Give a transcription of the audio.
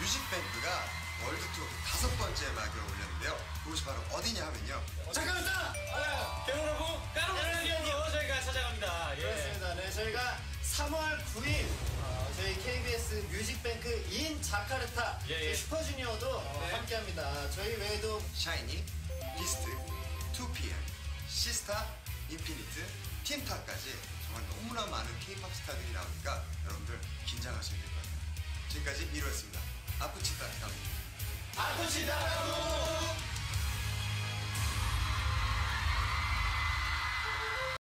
뮤직뱅크가 world tour 다섯 번째 막을 올렸는데요. 그곳이 바로 어디냐 하면요. 잠깐만! 개로라고 까르르로 저희가 찾아갑니다. 예. 그렇습니다. 네, 저희가 3월 9일 어, 저희 KBS 뮤직뱅크 in 자카르타 예, 저희 예. 슈퍼주니어도 함께합니다. 저희 외에도 샤이니, 비스트, 2PM, 시스타, 인피니트, 틴탑까지 정말 너무나 많은 K-pop 스타들이 나오니까 여러분들 긴장하셔야 될 것 같아요. 지금까지 1호였습니다. Aku cinta kamu. Aku cinta kamu.